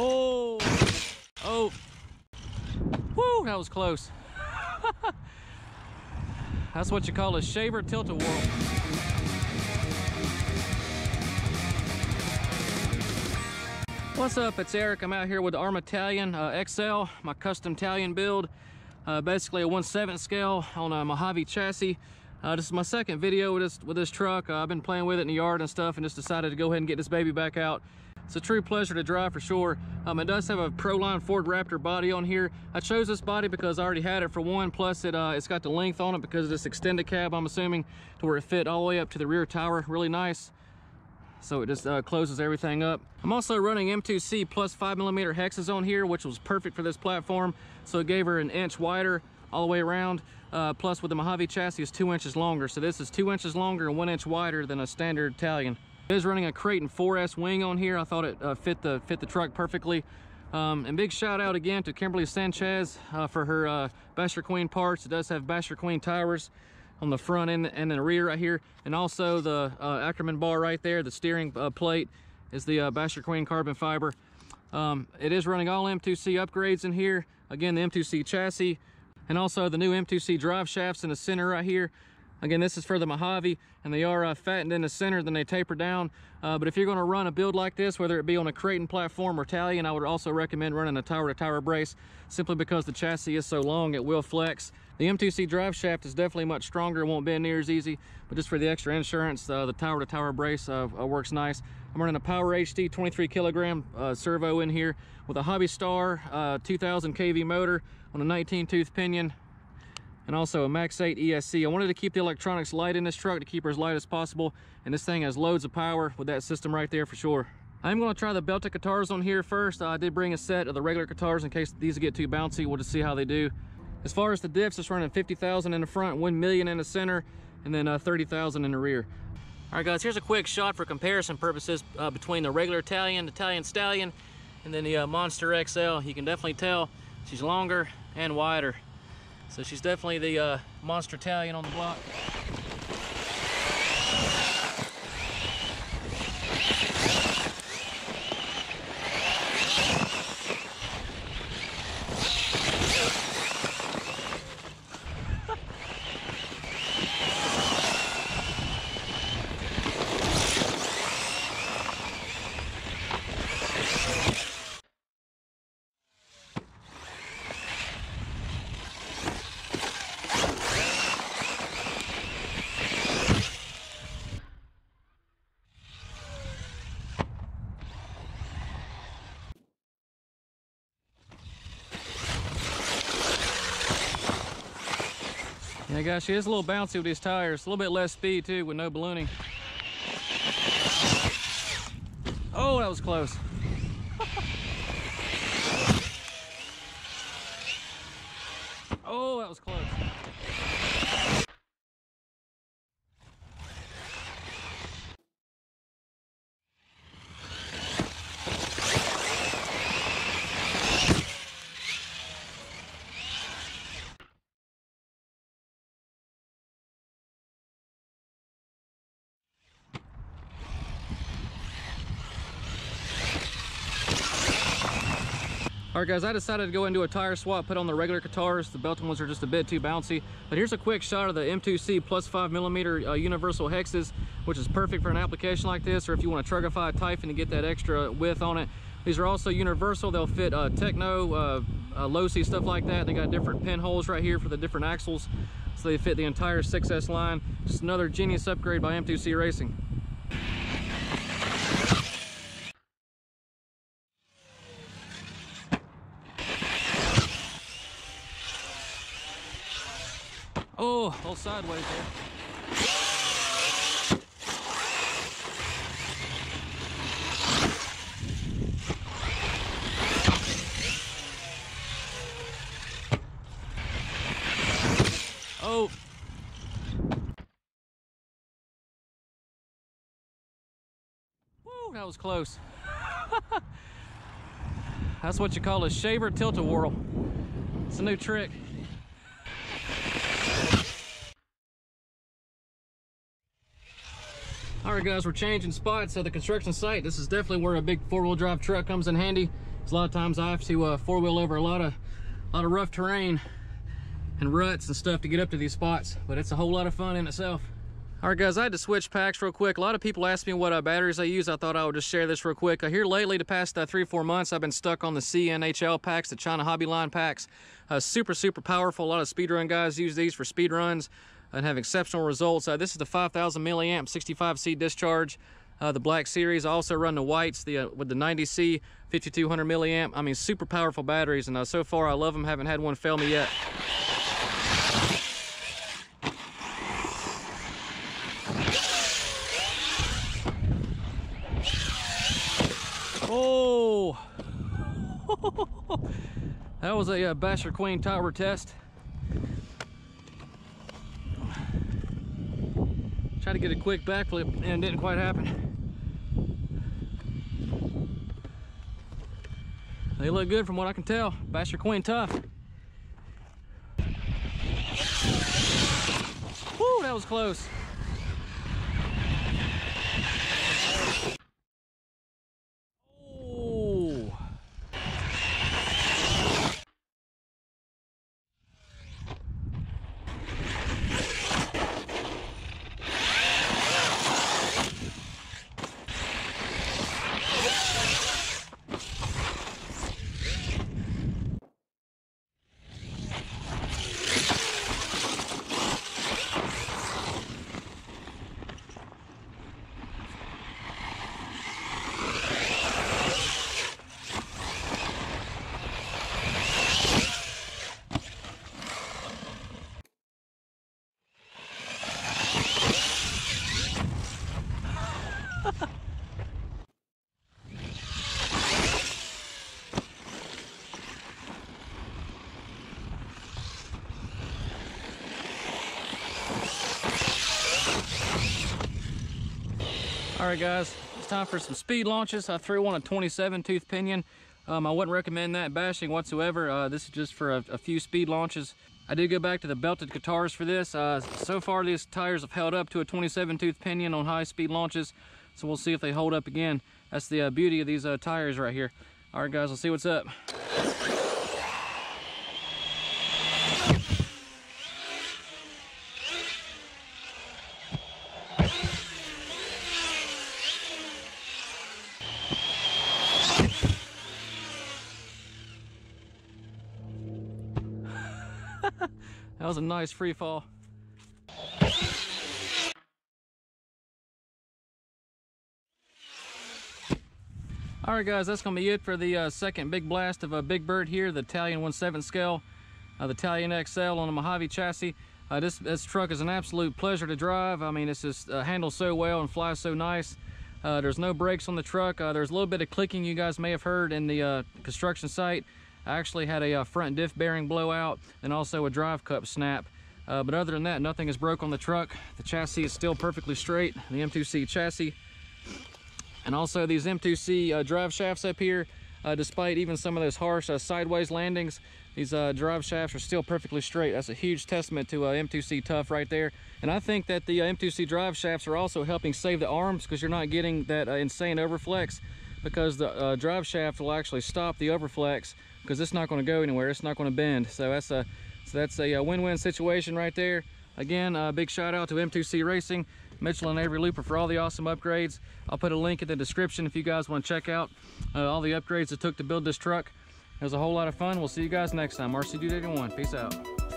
Oh, oh, whoo, that was close. That's what you call a shaver tilt-a-whirl. What's up, it's Eric. I'm out here with the Arrma Talion uh, XL, my custom Talion build. Uh, basically a 1 7 scale on a Mojave chassis. Uh, this is my second video with this, with this truck. Uh, I've been playing with it in the yard and stuff and just decided to go ahead and get this baby back out. It's a true pleasure to drive for sure. Um, it does have a Proline Ford Raptor body on here. I chose this body because I already had it for one, plus it, uh, it's got the length on it because of this extended cab, I'm assuming, to where it fit all the way up to the rear tower. Really nice so it just uh, closes everything up. I'm also running M2C plus 5mm hexes on here, which was perfect for this platform. So it gave her an inch wider all the way around. Uh, plus with the Mojave chassis is two inches longer. So this is two inches longer and one inch wider than a standard Talion. It is running a Kraton 4S wing on here. I thought it uh, fit the fit the truck perfectly. Um, and big shout out again to Kimberly Sanchez uh, for her uh, Basherqueen parts. It does have Basherqueen tires on the front and, and the rear right here. And also the uh, Ackerman bar right there, the steering uh, plate is the uh, Basherqueen carbon fiber. Um, it is running all M2C upgrades in here. Again, the M2C chassis and also the new M2C drive shafts in the center right here. Again, this is for the Mojave, and they are uh, fattened in the center, then they taper down. Uh, but if you're gonna run a build like this, whether it be on a Kraton platform or Talion, I would also recommend running a tower-to-tower -tower brace, simply because the chassis is so long, it will flex. The M2C drive shaft is definitely much stronger, it won't bend near as easy, but just for the extra insurance, uh, the tower-to-tower -tower brace uh, uh, works nice. I'm running a Power HD 23 kilogram uh, servo in here with a Hobbystar 2000 kV motor on a 19 tooth pinion, and also a Max 8 ESC. I wanted to keep the electronics light in this truck to keep her as light as possible. And this thing has loads of power with that system right there for sure. I'm gonna try the belted guitars on here first. I did bring a set of the regular guitars in case these get too bouncy. We'll just see how they do. As far as the diffs, it's running 50,000 in the front, 1 million in the center, and then uh, 30,000 in the rear. All right guys, here's a quick shot for comparison purposes uh, between the regular Italian, Italian Stallion, and then the uh, Monster XL. You can definitely tell she's longer and wider. So she's definitely the uh, monster Talion on the block. Yeah, guys, she is a little bouncy with these tires. A little bit less speed, too, with no ballooning. Oh, that was close. oh, that was close. All right, guys, I decided to go into a tire swap, put on the regular guitars. The Belton ones are just a bit too bouncy. But here's a quick shot of the M2C plus five millimeter uh, universal hexes, which is perfect for an application like this, or if you want to trugify a Typhon to get that extra width on it. These are also universal. They'll fit uh, Tekno, uh, uh, Losi, stuff like that. They got different pinholes right here for the different axles. So they fit the entire 6S line. Just another genius upgrade by M2C Racing. Oh, a little sideways there. Oh. Woo, that was close. That's what you call a shaver tilt-a-whirl. It's a new trick. All right, guys, we're changing spots at the construction site. This is definitely where a big four-wheel drive truck comes in handy. A lot of times I have to uh, four-wheel over a lot of, a lot of rough terrain and ruts and stuff to get up to these spots. But it's a whole lot of fun in itself. All right, guys, I had to switch packs real quick. A lot of people ask me what uh, batteries I use. I thought I would just share this real quick. Uh, here lately, the past uh, three, four months, I've been stuck on the CNHL packs, the China Hobby Line packs. Uh, super, super powerful. A lot of speedrun guys use these for speed runs and have exceptional results. Uh, this is the 5,000 milliamp 65C discharge, uh, the Black Series. I also run the whites the uh, with the 90C 5200 milliamp. I mean, super powerful batteries, and uh, so far I love them. Haven't had one fail me yet. Oh, that was a uh, Basherqueen Tower test. Tried to get a quick backflip and it didn't quite happen. They look good from what I can tell. Basherqueen tough. Woo, that was close. All right, guys, it's time for some speed launches. I threw on a 27 tooth pinion. Um, I wouldn't recommend that bashing whatsoever. Uh, this is just for a, a, few speed launches. I did go back to the belted guitars for this. Uh, so far, these tires have held up to a 27 tooth pinion on high speed launches. So we'll see if they hold up again. That's the uh, beauty of these uh, tires right here. All right, guys, let's see what's up. That was a nice free fall. All right, guys, that's gonna be it for the uh, second big blast of a Big Bird here, the Talion 1/7 scale, uh, the Talion XL on a Mojave chassis. Uh, this, this truck is an absolute pleasure to drive. I mean, it's just uh, handles so well and flies so nice. Uh, there's no brakes on the truck. Uh, there's a little bit of clicking you guys may have heard in the construction site. I actually had a uh, front diff bearing blowout and also a drive cup snap. Uh, but other than that, nothing is broke on the truck. The chassis is still perfectly straight, the M2C chassis. And also these M2C uh, drive shafts up here, uh, despite even some of those harsh uh, sideways landings, these uh, drive shafts are still perfectly straight. That's a huge testament to M2C Tough right there. And I think that the M2C drive shafts are also helping save the arms because you're not getting that insane overflex because the uh, drive shaft will actually stop the overflex because it's not going to go anywhere. It's not going to bend. So that's a so that's a uh, win-win situation right there. Again, a big shout out to M2C Racing, Mitchell and Avery Looper for all the awesome upgrades. I'll put a link in the description if you guys want to check out uh, all the upgrades it took to build this truck. It was a whole lot of fun. We'll see you guys next time. RC Dude 81. Peace out.